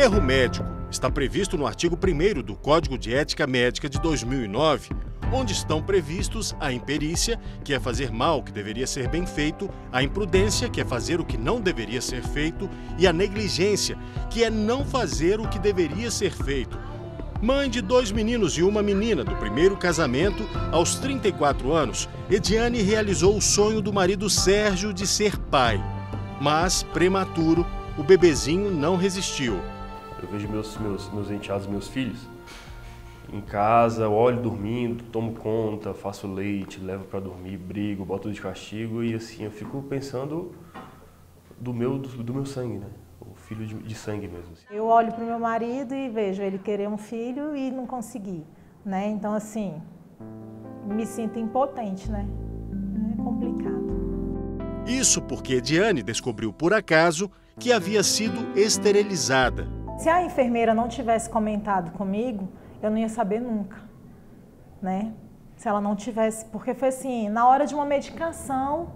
Erro médico está previsto no artigo 1 do Código de Ética Médica de 2009, onde estão previstos a imperícia, que é fazer mal o que deveria ser bem feito, a imprudência, que é fazer o que não deveria ser feito, e a negligência, que é não fazer o que deveria ser feito. Mãe de dois meninos e uma menina do primeiro casamento, aos 34 anos, Ediane realizou o sonho do marido Sérgio de ser pai. Mas, prematuro, o bebezinho não resistiu. Eu vejo meus, meus, meus enteados, meus filhos, em casa, olho dormindo, tomo conta, faço leite, levo para dormir, brigo, boto de castigo e assim eu fico pensando do meu, do, do meu sangue, né? O filho de, de sangue mesmo. Assim. Eu olho para o meu marido e vejo ele querer um filho e não conseguir, né? Então assim, me sinto impotente, né? É complicado. Isso porque Diane descobriu por acaso que havia sido esterilizada. Se a enfermeira não tivesse comentado comigo, eu não ia saber nunca, né? Se ela não tivesse, porque foi assim, na hora de uma medicação,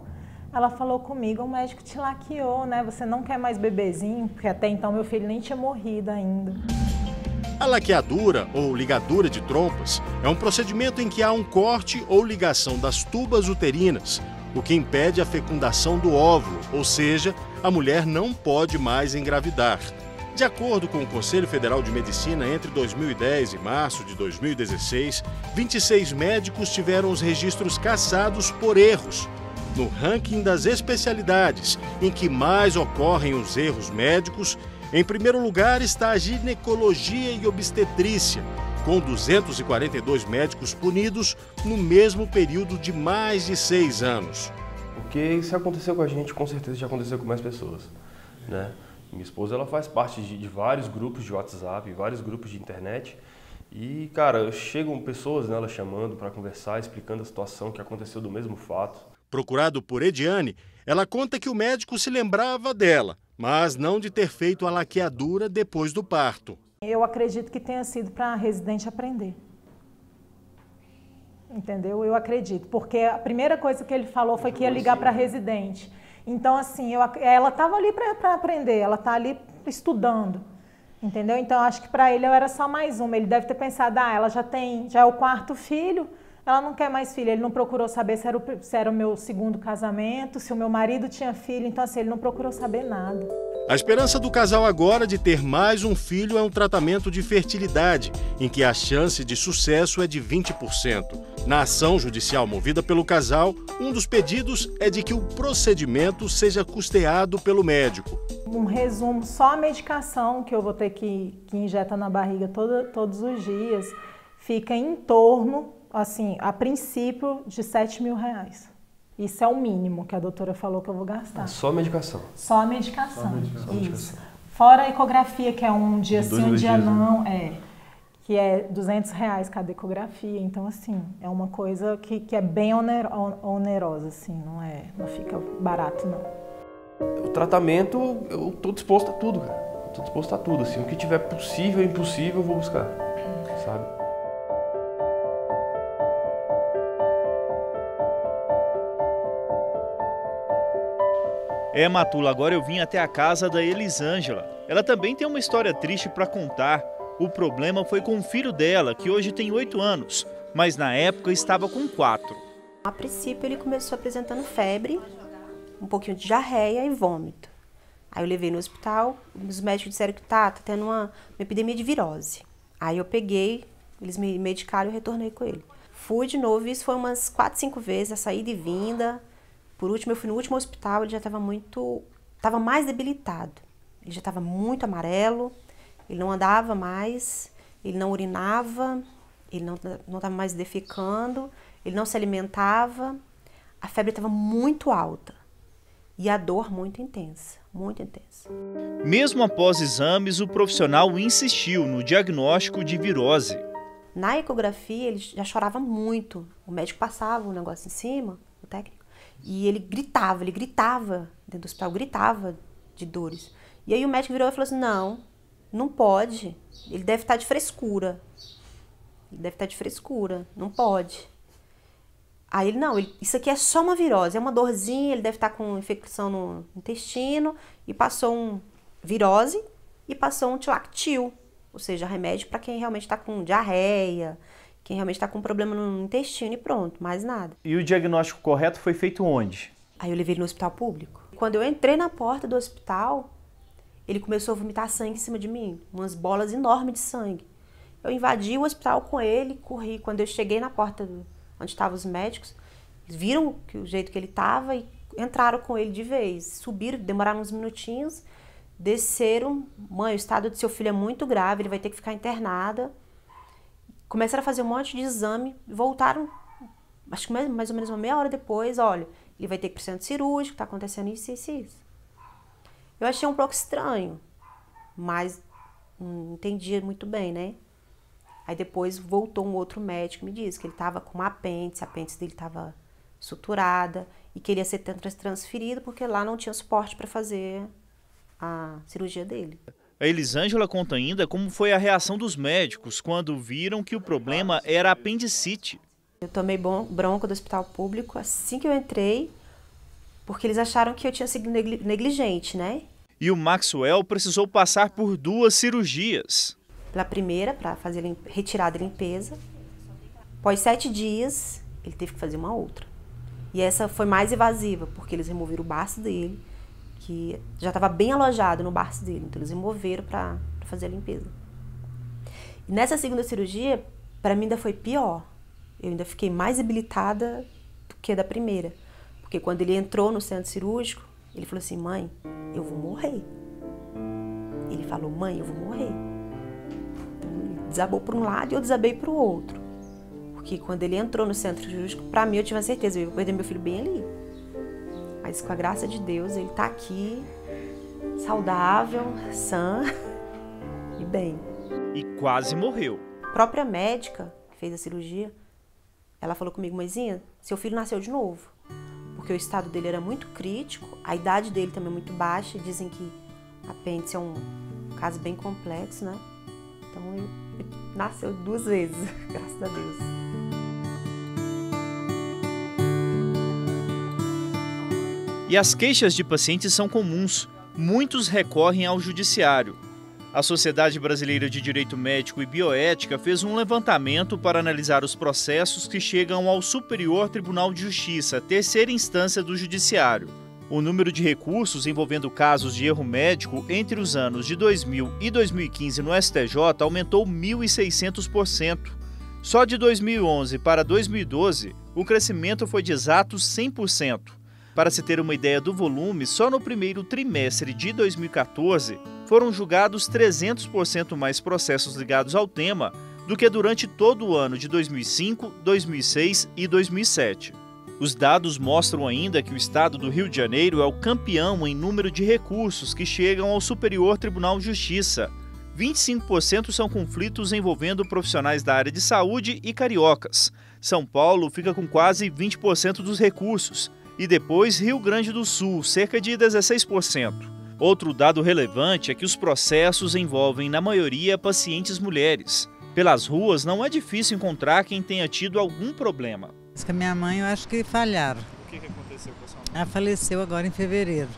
ela falou comigo, o médico te laqueou, né? Você não quer mais bebezinho, porque até então meu filho nem tinha morrido ainda. A laqueadura ou ligadura de trompas é um procedimento em que há um corte ou ligação das tubas uterinas, o que impede a fecundação do óvulo, ou seja, a mulher não pode mais engravidar. De acordo com o Conselho Federal de Medicina, entre 2010 e março de 2016, 26 médicos tiveram os registros cassados por erros. No ranking das especialidades em que mais ocorrem os erros médicos, em primeiro lugar está a ginecologia e obstetrícia, com 242 médicos punidos no mesmo período de mais de seis anos. Porque se aconteceu com a gente, com certeza já aconteceu com mais pessoas, né? Minha esposa ela faz parte de, de vários grupos de WhatsApp, vários grupos de internet. E, cara, chegam pessoas nela chamando para conversar, explicando a situação que aconteceu do mesmo fato. Procurado por Ediane, ela conta que o médico se lembrava dela, mas não de ter feito a laqueadura depois do parto. Eu acredito que tenha sido para a residente aprender. Entendeu? Eu acredito, porque a primeira coisa que ele falou foi que ia ligar para a residente. Então, assim, eu, ela estava ali para aprender, ela está ali estudando. Entendeu? Então, acho que para ele eu era só mais uma. Ele deve ter pensado, ah, ela já tem, já é o quarto filho, ela não quer mais filho. Ele não procurou saber se era, o, se era o meu segundo casamento, se o meu marido tinha filho. Então, assim, ele não procurou saber nada. A esperança do casal agora de ter mais um filho é um tratamento de fertilidade, em que a chance de sucesso é de 20%. Na ação judicial movida pelo casal, um dos pedidos é de que o procedimento seja custeado pelo médico. Um resumo, só a medicação que eu vou ter que, que injetar na barriga todo, todos os dias fica em torno, assim, a princípio, de 7 mil reais. Isso é o mínimo que a doutora falou que eu vou gastar. Só medicação? Só a medicação. Só a medicação. Isso. Medicação. Fora a ecografia, que é um dia sim, um dia dias, né? não, né? é. Que é 200 reais cada ecografia. Então, assim, é uma coisa que, que é bem onerosa, assim, não é, não fica barato, não. O tratamento, eu tô disposto a tudo, cara. Eu tô disposto a tudo, assim. O que tiver possível e impossível, eu vou buscar, sabe? É, Matula, agora eu vim até a casa da Elisângela. Ela também tem uma história triste para contar. O problema foi com o filho dela, que hoje tem oito anos, mas na época estava com quatro. A princípio ele começou apresentando febre, um pouquinho de diarreia e vômito. Aí eu levei no hospital, os médicos disseram que tá, tá tendo uma, uma epidemia de virose. Aí eu peguei, eles me medicaram e retornei com ele. Fui de novo, isso foi umas quatro, cinco vezes, a saída e vinda. Por último, eu fui no último hospital, ele já estava muito. estava mais debilitado. Ele já estava muito amarelo, ele não andava mais, ele não urinava, ele não estava mais defecando, ele não se alimentava, a febre estava muito alta e a dor muito intensa, muito intensa. Mesmo após exames, o profissional insistiu no diagnóstico de virose. Na ecografia, ele já chorava muito. O médico passava o negócio em cima, o técnico, e ele gritava, ele gritava dentro do hospital, gritava de dores. E aí o médico virou e falou assim: não, não pode. Ele deve estar de frescura. Ele deve estar de frescura, não pode. Aí ele, não, ele, isso aqui é só uma virose, é uma dorzinha, ele deve estar com infecção no intestino e passou um virose e passou um tilactil, ou seja, remédio para quem realmente está com diarreia, quem realmente está com problema no intestino e pronto, mais nada. E o diagnóstico correto foi feito onde? Aí eu levei ele no hospital público. Quando eu entrei na porta do hospital, ele começou a vomitar sangue em cima de mim, umas bolas enormes de sangue. Eu invadi o hospital com ele, corri. Quando eu cheguei na porta onde estavam os médicos, viram que o jeito que ele estava e entraram com ele de vez. Subiram, demoraram uns minutinhos, desceram. Mãe, o estado do seu filho é muito grave, ele vai ter que ficar internada. Começaram a fazer um monte de exame, voltaram, acho que mais ou menos uma meia hora depois, olha, ele vai ter que ir centro cirúrgico, está acontecendo isso, isso e isso. Eu achei um pouco estranho, mas não entendia muito bem, né? Aí depois voltou um outro médico e me disse que ele estava com uma apêndice, a apêndice dele estava suturada e que ele ia ser transferido porque lá não tinha suporte para fazer a cirurgia dele. A Elisângela conta ainda como foi a reação dos médicos quando viram que o problema era apendicite. Eu tomei bronca do hospital público assim que eu entrei, porque eles acharam que eu tinha sido negligente, né? E o Maxwell precisou passar por duas cirurgias. Pela primeira, para fazer retirada e limpeza. Após sete dias, ele teve que fazer uma outra. E essa foi mais invasiva, porque eles removeram o baço dele, que já estava bem alojado no baço dele. Então eles removeram para fazer a limpeza. E nessa segunda cirurgia, para mim ainda foi pior. Eu ainda fiquei mais debilitada do que da primeira. Porque quando ele entrou no centro cirúrgico, ele falou assim: mãe, eu vou morrer. Ele falou: mãe, eu vou morrer. Então, ele desabou para um lado e eu desabei para o outro. Porque quando ele entrou no centro cirúrgico, para mim eu tive a certeza, eu ia perder meu filho bem ali. Mas com a graça de Deus, ele está aqui, saudável, sã e bem. E quase morreu. A própria médica que fez a cirurgia, ela falou comigo, mãezinha, seu filho nasceu de novo. Porque o estado dele era muito crítico, a idade dele também é muito baixa, dizem que apêndice é um caso bem complexo, né? Então ele nasceu duas vezes, graças a Deus. E as queixas de pacientes são comuns. Muitos recorrem ao judiciário. A Sociedade Brasileira de Direito Médico e Bioética fez um levantamento para analisar os processos que chegam ao Superior Tribunal de Justiça, terceira instância do Judiciário. O número de recursos envolvendo casos de erro médico entre os anos de 2000 e 2015 no STJ aumentou 1.600%. Só de 2011 para 2012, o crescimento foi de exatos 100%. Para se ter uma ideia do volume, só no primeiro trimestre de 2014 foram julgados 300% mais processos ligados ao tema do que durante todo o ano de 2005, 2006 e 2007. Os dados mostram ainda que o estado do Rio de Janeiro é o campeão em número de recursos que chegam ao Superior Tribunal de Justiça. 25% são conflitos envolvendo profissionais da área de saúde e cariocas. São Paulo fica com quase 20% dos recursos e depois Rio Grande do Sul, cerca de 16%. Outro dado relevante é que os processos envolvem, na maioria, pacientes mulheres. Pelas ruas, não é difícil encontrar quem tenha tido algum problema. Com a minha mãe, eu acho que falharam. O que aconteceu com a sua mãe? Ela faleceu agora em fevereiro.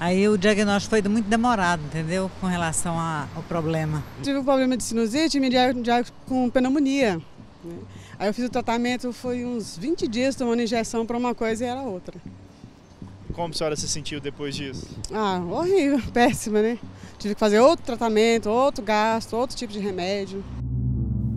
Aí o diagnóstico foi muito demorado, entendeu? Com relação ao problema. Tive um problema de sinusite e me diagnosticaram com pneumonia. Né? Aí eu fiz o tratamento, foi uns 20 dias tomando injeção para uma coisa e era outra. Como a senhora se sentiu depois disso? Ah, horrível, péssima, né? Tive que fazer outro tratamento, outro gasto, outro tipo de remédio.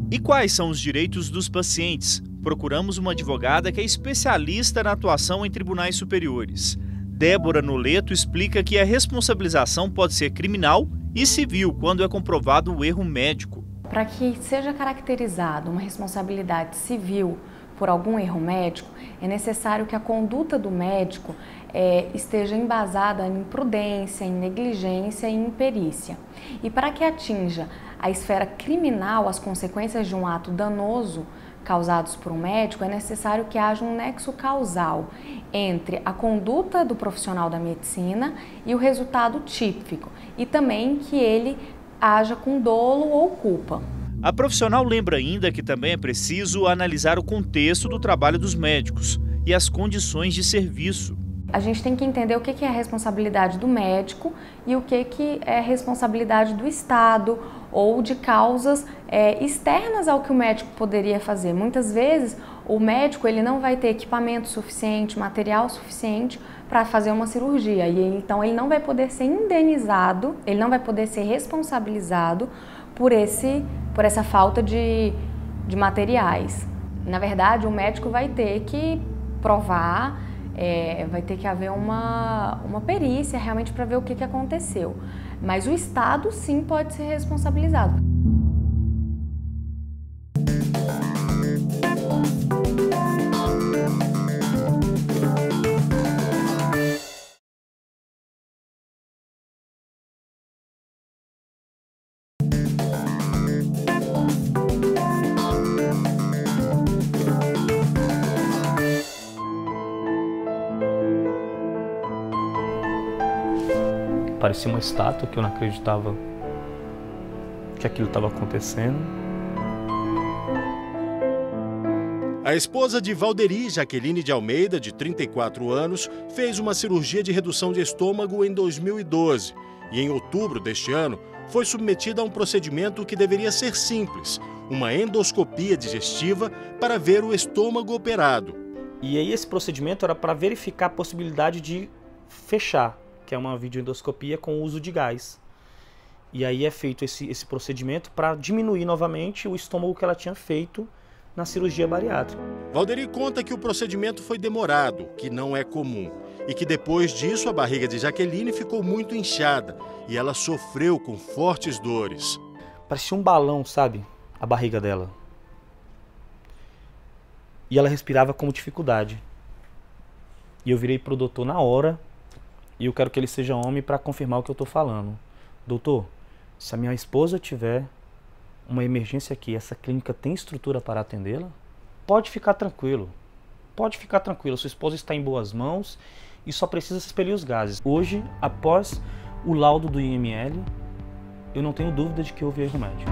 E quais são os direitos dos pacientes? Procuramos uma advogada que é especialista na atuação em tribunais superiores. Débora Noleto explica que a responsabilização pode ser criminal e civil quando é comprovado o erro médico. Para que seja caracterizada uma responsabilidade civil por algum erro médico, é necessário que a conduta do médico é, esteja embasada em imprudência, em negligência e em perícia. E para que atinja a esfera criminal as consequências de um ato danoso causados por um médico, é necessário que haja um nexo causal entre a conduta do profissional da medicina e o resultado típico, e também que ele haja com dolo ou culpa. A profissional lembra ainda que também é preciso analisar o contexto do trabalho dos médicos e as condições de serviço. A gente tem que entender o que é responsabilidade do médico e o que é responsabilidade do Estado ou de causas é, externas ao que o médico poderia fazer. Muitas vezes o médico ele não vai ter equipamento suficiente, material suficiente para fazer uma cirurgia e então ele não vai poder ser indenizado, ele não vai poder ser responsabilizado por esse por essa falta de, de materiais. Na verdade, o médico vai ter que provar, é, vai ter que haver uma, uma perícia realmente para ver o que, que aconteceu. Mas o Estado sim pode ser responsabilizado. Parecia uma estátua que eu não acreditava que aquilo estava acontecendo. A esposa de Valderi, Jaqueline de Almeida, de 34 anos, fez uma cirurgia de redução de estômago em 2012 e, em outubro deste ano, foi submetida a um procedimento que deveria ser simples, uma endoscopia digestiva para ver o estômago operado. E aí esse procedimento era para verificar a possibilidade de fechar que é uma videoendoscopia com uso de gás. E aí é feito esse, esse procedimento para diminuir novamente o estômago que ela tinha feito na cirurgia bariátrica. Valderi conta que o procedimento foi demorado, que não é comum, e que depois disso a barriga de Jaqueline ficou muito inchada e ela sofreu com fortes dores. Parecia um balão, sabe? A barriga dela. E ela respirava com dificuldade. E eu virei pro doutor na hora e eu quero que ele seja homem para confirmar o que eu estou falando. Doutor, se a minha esposa tiver uma emergência aqui, essa clínica tem estrutura para atendê-la? Pode ficar tranquilo. Pode ficar tranquilo. Sua esposa está em boas mãos e só precisa expelir os gases. Hoje, após o laudo do IML, eu não tenho dúvida de que houve erro médico.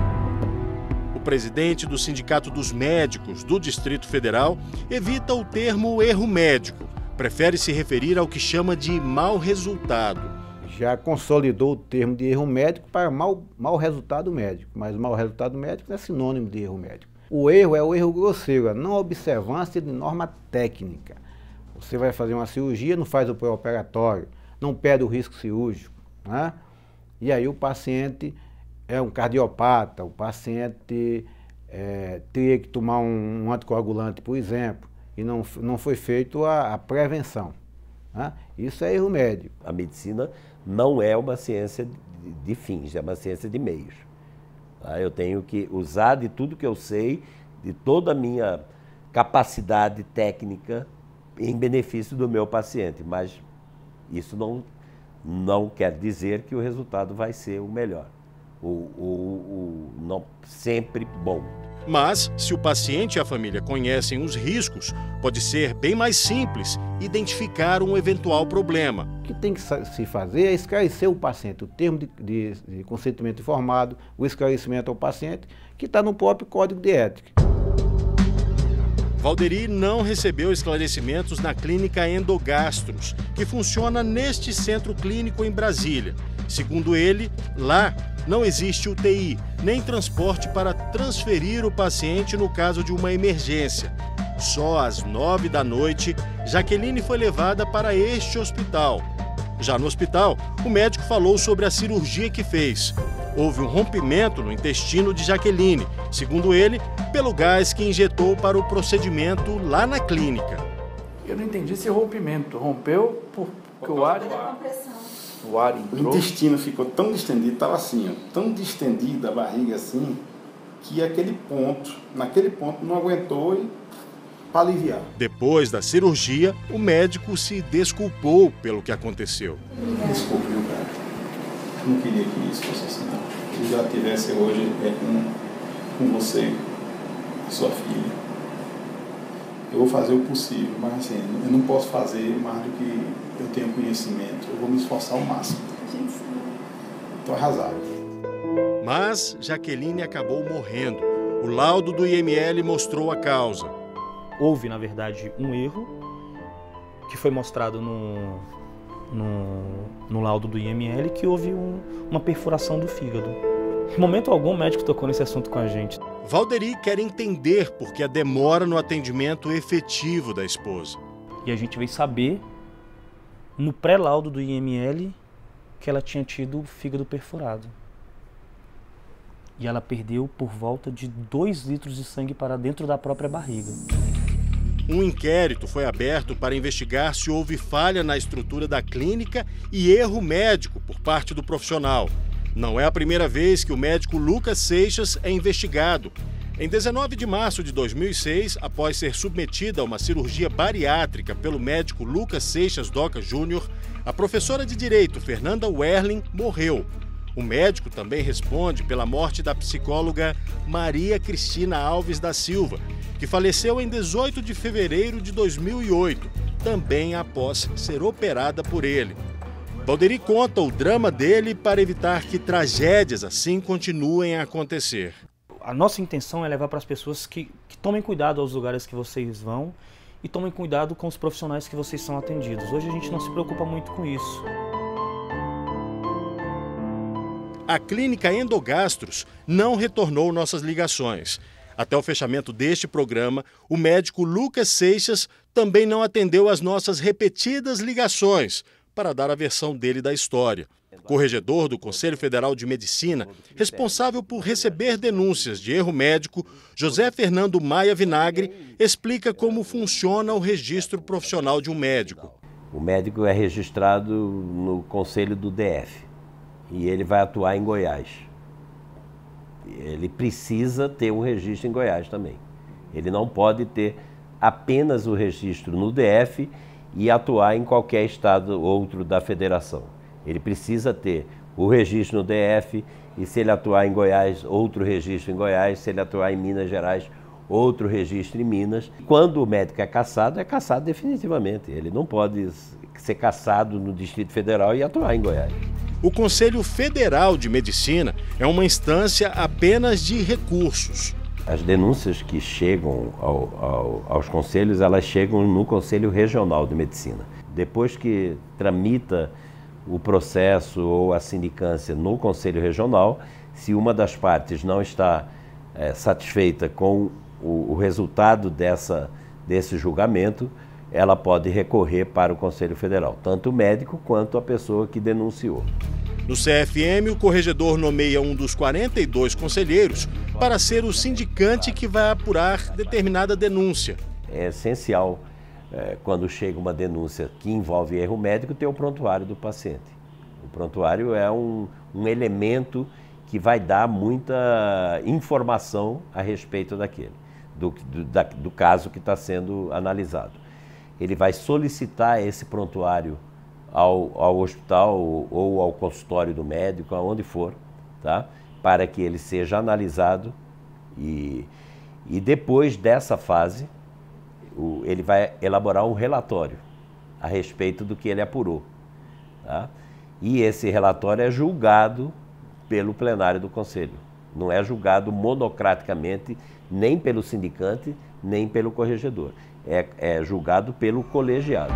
O presidente do Sindicato dos Médicos do Distrito Federal evita o termo erro médico prefere se referir ao que chama de mau resultado. Já consolidou o termo de erro médico para mau, mau resultado médico, mas mau resultado médico é sinônimo de erro médico. O erro é o erro grosseiro, a não observância de norma técnica. Você vai fazer uma cirurgia, não faz o pré-operatório, não pede o risco cirúrgico. Né? E aí o paciente é um cardiopata, o paciente é, teria que tomar um, um anticoagulante, por exemplo e não, não foi feito a, a prevenção. Né? Isso é erro médico. A medicina não é uma ciência de, de fins, é uma ciência de meios. Tá? Eu tenho que usar de tudo que eu sei, de toda a minha capacidade técnica em benefício do meu paciente, mas isso não, não quer dizer que o resultado vai ser o melhor, o, o, o não sempre bom. Mas, se o paciente e a família conhecem os riscos, pode ser bem mais simples identificar um eventual problema. O que tem que se fazer é esclarecer o paciente, o termo de, de, de consentimento informado, o esclarecimento ao paciente, que está no próprio Código de Ética. Valderi não recebeu esclarecimentos na clínica Endogastros, que funciona neste centro clínico em Brasília. Segundo ele, lá não existe UTI, nem transporte para transferir o paciente no caso de uma emergência. Só às nove da noite, Jaqueline foi levada para este hospital. Já no hospital, o médico falou sobre a cirurgia que fez. Houve um rompimento no intestino de Jaqueline, segundo ele, pelo gás que injetou para o procedimento lá na clínica. Eu não entendi esse rompimento. Rompeu por, porque o ar. O ar entrou. O intestino ficou tão distendido, estava assim, ó, tão distendida a barriga assim, que aquele ponto, naquele ponto, não aguentou e para aliviar. Depois da cirurgia, o médico se desculpou pelo que aconteceu. Desculpe, meu cara. Não queria que isso fosse assim, não. Se já tivesse hoje é com, com você sua filha. Eu vou fazer o possível, mas assim, eu não posso fazer mais do que eu tenho conhecimento. Eu vou me esforçar ao máximo. Estou arrasado. Mas Jaqueline acabou morrendo. O laudo do IML mostrou a causa houve, na verdade, um erro que foi mostrado no, no, no laudo do IML que houve um, uma perfuração do fígado. Em momento algum o médico tocou nesse assunto com a gente. Valderi quer entender por que a demora no atendimento efetivo da esposa. E a gente veio saber, no pré-laudo do IML, que ela tinha tido fígado perfurado. E ela perdeu por volta de 2 litros de sangue para dentro da própria barriga. Um inquérito foi aberto para investigar se houve falha na estrutura da clínica e erro médico por parte do profissional. Não é a primeira vez que o médico Lucas Seixas é investigado. Em 19 de março de 2006, após ser submetida a uma cirurgia bariátrica pelo médico Lucas Seixas Doca Júnior, a professora de direito Fernanda Werling morreu. O médico também responde pela morte da psicóloga Maria Cristina Alves da Silva, que faleceu em 18 de fevereiro de 2008, também após ser operada por ele. Valderi conta o drama dele para evitar que tragédias assim continuem a acontecer. A nossa intenção é levar para as pessoas que, que tomem cuidado aos lugares que vocês vão e tomem cuidado com os profissionais que vocês são atendidos. Hoje a gente não se preocupa muito com isso. A clínica Endogastros não retornou nossas ligações. Até o fechamento deste programa, o médico Lucas Seixas também não atendeu às nossas repetidas ligações para dar a versão dele da história. Corregedor do Conselho Federal de Medicina, responsável por receber denúncias de erro médico, José Fernando Maia Vinagre explica como funciona o registro profissional de um médico. O médico é registrado no Conselho do DF e ele vai atuar em Goiás. Ele precisa ter um registro em Goiás também. Ele não pode ter apenas o registro no DF e atuar em qualquer estado outro da federação. Ele precisa ter o registro no DF e se ele atuar em Goiás, outro registro em Goiás, se ele atuar em Minas Gerais, outro registro em Minas. Quando o médico é caçado, é caçado definitivamente. Ele não pode ser caçado no Distrito Federal e atuar em Goiás. O Conselho Federal de Medicina é uma instância apenas de recursos. As denúncias que chegam ao, ao, aos conselhos, elas chegam no Conselho Regional de Medicina. Depois que tramita o processo ou a sindicância no Conselho Regional, se uma das partes não está é, satisfeita com o, o resultado dessa, desse julgamento, ela pode recorrer para o Conselho Federal, tanto o médico quanto a pessoa que denunciou. No CFM, o corregedor nomeia um dos 42 conselheiros para ser o sindicante que vai apurar determinada denúncia. É essencial, é, quando chega uma denúncia que envolve erro médico, ter o prontuário do paciente. O prontuário é um, um elemento que vai dar muita informação a respeito daquele, do, do, da, do caso que está sendo analisado ele vai solicitar esse prontuário ao, ao hospital ou ao consultório do médico, aonde for, tá? para que ele seja analisado e, e depois dessa fase o, ele vai elaborar um relatório a respeito do que ele apurou. Tá? E esse relatório é julgado pelo plenário do conselho. Não é julgado monocraticamente nem pelo sindicante, nem pelo corregedor é, é julgado pelo colegiado.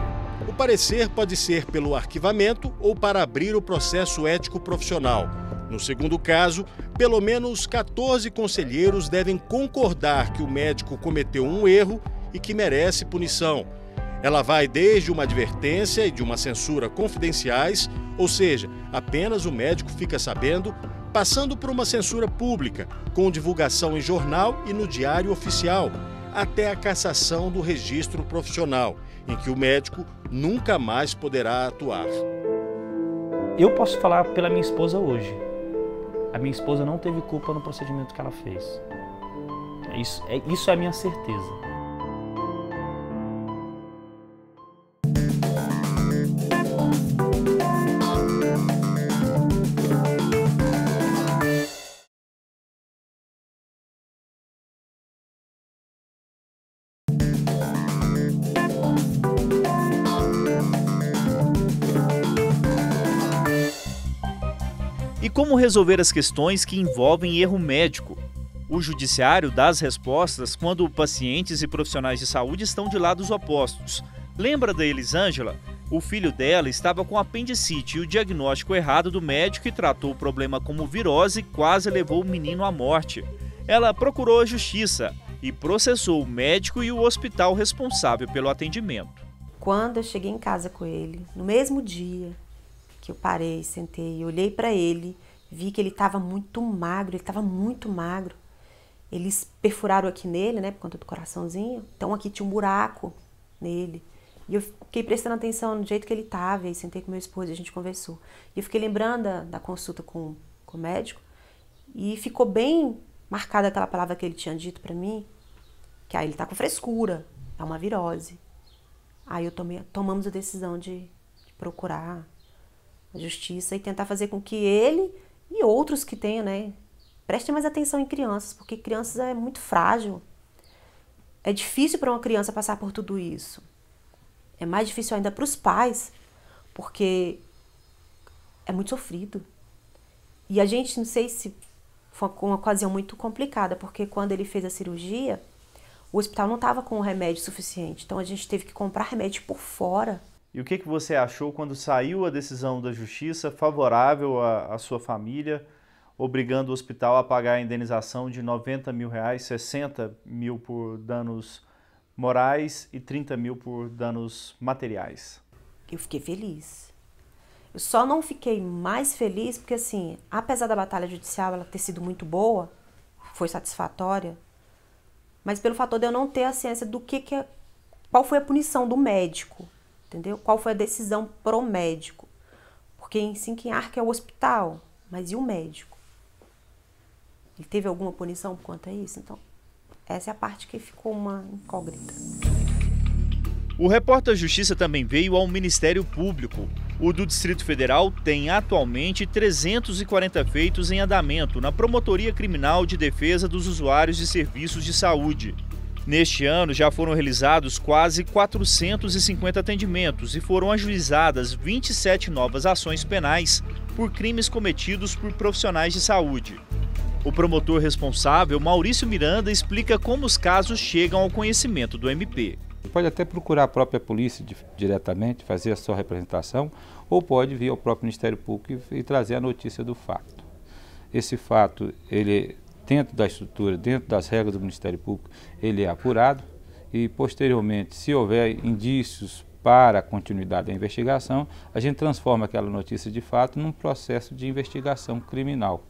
O parecer pode ser pelo arquivamento ou para abrir o processo ético profissional. No segundo caso, pelo menos 14 conselheiros devem concordar que o médico cometeu um erro e que merece punição. Ela vai desde uma advertência e de uma censura confidenciais, ou seja, apenas o médico fica sabendo, passando por uma censura pública, com divulgação em jornal e no diário oficial, até a cassação do registro profissional, em que o médico nunca mais poderá atuar. Eu posso falar pela minha esposa hoje. A minha esposa não teve culpa no procedimento que ela fez. Isso é, isso é a minha certeza. Como resolver as questões que envolvem erro médico. O judiciário dá as respostas quando pacientes e profissionais de saúde estão de lados opostos. Lembra da Elisângela? O filho dela estava com apendicite e o diagnóstico errado do médico que tratou o problema como virose quase levou o menino à morte. Ela procurou a justiça e processou o médico e o hospital responsável pelo atendimento. Quando eu cheguei em casa com ele, no mesmo dia que eu parei, sentei, olhei para ele, vi que ele estava muito magro, ele estava muito magro. Eles perfuraram aqui nele, né, por conta do coraçãozinho. Então aqui tinha um buraco nele. E eu fiquei prestando atenção no jeito que ele estava, e sentei com meu esposo e a gente conversou. E eu fiquei lembrando da, da consulta com, com o médico, e ficou bem marcada aquela palavra que ele tinha dito para mim, que aí ele tá com frescura, é uma virose. Aí eu tomei, tomamos a decisão de, de procurar a justiça e tentar fazer com que ele e outros que tenham, né, prestem mais atenção em crianças, porque crianças é muito frágil. É difícil para uma criança passar por tudo isso. É mais difícil ainda para os pais, porque é muito sofrido. E a gente, não sei se foi uma ocasião muito complicada, porque quando ele fez a cirurgia, o hospital não estava com o remédio suficiente. Então a gente teve que comprar remédio por fora. E o que, que você achou quando saiu a decisão da justiça favorável à, à sua família, obrigando o hospital a pagar a indenização de 90 mil reais, 60 mil por danos morais e 30 mil por danos materiais? Eu fiquei feliz. Eu só não fiquei mais feliz porque, assim, apesar da batalha judicial ela ter sido muito boa, foi satisfatória, mas pelo fator de eu não ter a ciência do que, que é, qual foi a punição do médico, entendeu? Qual foi a decisão pro médico. Porque em Sinquinhar, é o hospital, mas e o médico? Ele teve alguma punição por conta disso? Então, essa é a parte que ficou uma incógnita. O repórter Justiça também veio ao Ministério Público. O do Distrito Federal tem atualmente 340 feitos em andamento na Promotoria Criminal de Defesa dos Usuários de Serviços de Saúde. Neste ano já foram realizados quase 450 atendimentos e foram ajuizadas 27 novas ações penais por crimes cometidos por profissionais de saúde. O promotor responsável, Maurício Miranda, explica como os casos chegam ao conhecimento do MP. Pode até procurar a própria polícia diretamente, fazer a sua representação, ou pode vir ao próprio Ministério Público e, trazer a notícia do fato. Esse fato, ele dentro da estrutura, dentro das regras do Ministério Público, ele é apurado e posteriormente, se houver indícios para a continuidade da investigação, a gente transforma aquela notícia de fato num processo de investigação criminal.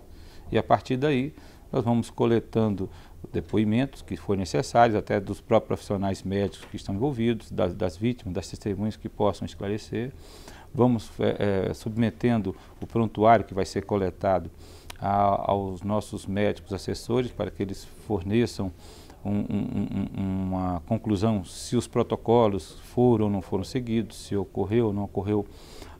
E a partir daí, nós vamos coletando depoimentos que forem necessários, até dos próprios profissionais médicos que estão envolvidos, das, das vítimas, das testemunhas que possam esclarecer. Vamos é, submetendo o prontuário que vai ser coletado a, aos nossos médicos assessores para que eles forneçam um, um, um, uma conclusão se os protocolos foram ou não foram seguidos, se ocorreu ou não ocorreu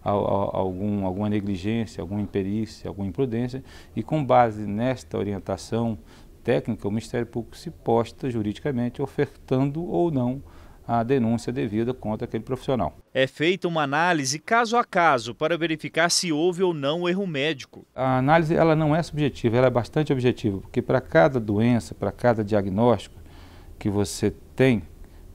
algum, alguma negligência, alguma imperícia, alguma imprudência, e com base nesta orientação técnica, o Ministério Público se posta juridicamente ofertando ou não a denúncia devida contra aquele profissional. É feita uma análise caso a caso para verificar se houve ou não erro médico. A análise ela não é subjetiva, ela é bastante objetiva, porque para cada doença, para cada diagnóstico que você tem,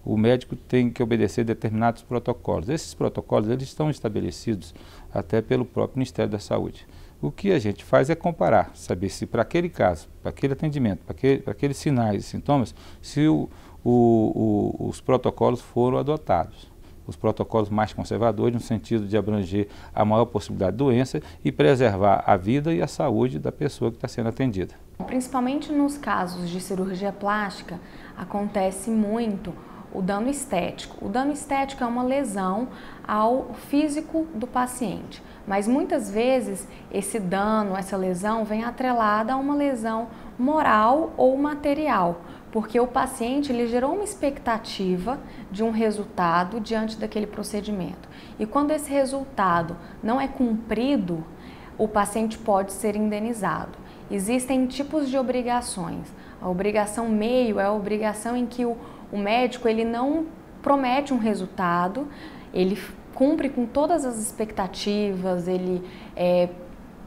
o médico tem que obedecer determinados protocolos. Esses protocolos eles estão estabelecidos até pelo próprio Ministério da Saúde. O que a gente faz é comparar, saber se para aquele caso, para aquele atendimento, para aquele, aqueles sinais e sintomas, se o, o, o, os protocolos foram adotados. Os protocolos mais conservadores, no sentido de abranger a maior possibilidade de doença e preservar a vida e a saúde da pessoa que está sendo atendida. Principalmente nos casos de cirurgia plástica, acontece muito o dano estético. O dano estético é uma lesão ao físico do paciente. Mas muitas vezes esse dano, essa lesão vem atrelada a uma lesão moral ou material, porque o paciente ele gerou uma expectativa de um resultado diante daquele procedimento. E quando esse resultado não é cumprido, o paciente pode ser indenizado. Existem tipos de obrigações. A obrigação meio é a obrigação em que o, o médico ele não promete um resultado, ele cumpre com todas as expectativas, ele é,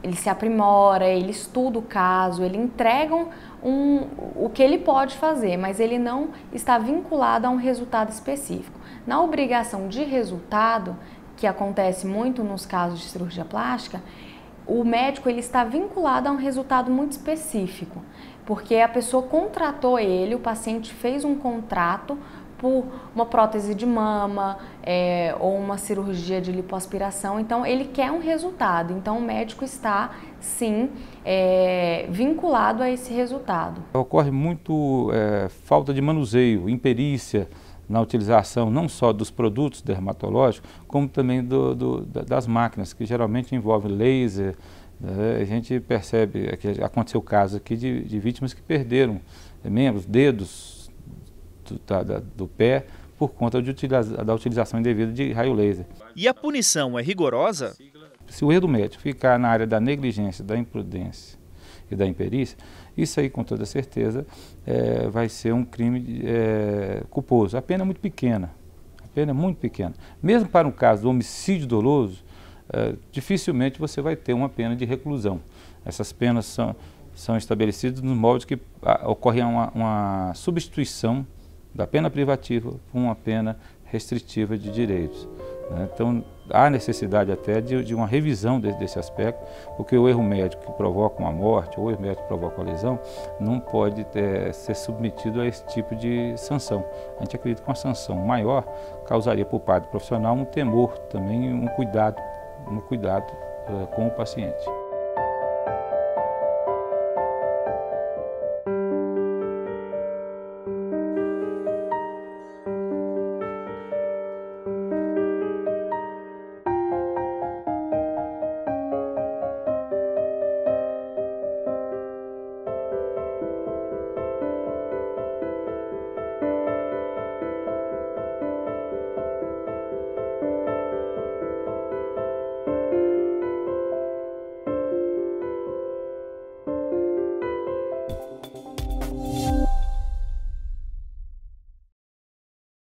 ele se aprimora, ele estuda o caso, ele entrega um, o que ele pode fazer, mas ele não está vinculado a um resultado específico. Na obrigação de resultado, que acontece muito nos casos de cirurgia plástica, o médico ele está vinculado a um resultado muito específico, porque a pessoa contratou ele, o paciente fez um contrato por uma prótese de mama é, ou uma cirurgia de lipoaspiração, então ele quer um resultado, então o médico está sim é, vinculado a esse resultado. Ocorre muito é, falta de manuseio, imperícia, na utilização não só dos produtos dermatológicos, como também do, do, das máquinas, que geralmente envolvem laser. Né? A gente percebe, que aconteceu casos aqui de, de vítimas que perderam membros, dedos do, da, do pé, por conta utiliza, da utilização indevida de raio laser. E a punição é rigorosa? Se o erro do médico ficar na área da negligência, da imprudência e da imperícia, isso aí, com toda certeza, é, vai ser um crime é, culposo. A pena é muito pequena. A pena é muito pequena. Mesmo para um caso de homicídio doloso, é, dificilmente você vai ter uma pena de reclusão. Essas penas são, são estabelecidas nos moldes que a, ocorre uma, uma substituição da pena privativa por uma pena restritiva de direitos. Né? Então, há necessidade até de, de uma revisão de, desse aspecto, porque o erro médico que provoca uma morte ou o erro médico que provoca uma lesão não pode é, ser submetido a esse tipo de sanção. A gente acredita que uma sanção maior causaria para o padre profissional um temor, também um cuidado, um cuidado é, com o paciente.